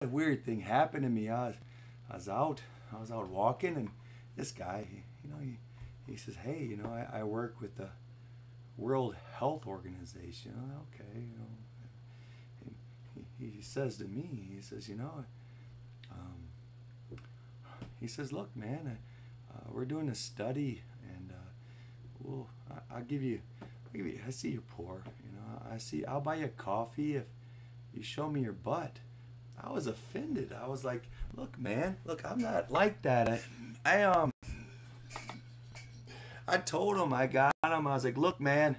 a weird thing happened to me. I was, I was out, I was out walking, and this guy, you know, he, he says, "Hey, you know, I, I work with the World Health Organization." Okay, you know, he, he, says to me, he says, "You know, um, he says, look, man, uh, we're doing a study, and uh, I, will give you, I'll give you. I see you're poor, you know. I see. I'll buy you a coffee if you show me your butt." I was offended. I was like, look, man, look, I'm not like that. I, I um, I told him, I got him. I was like, look, man,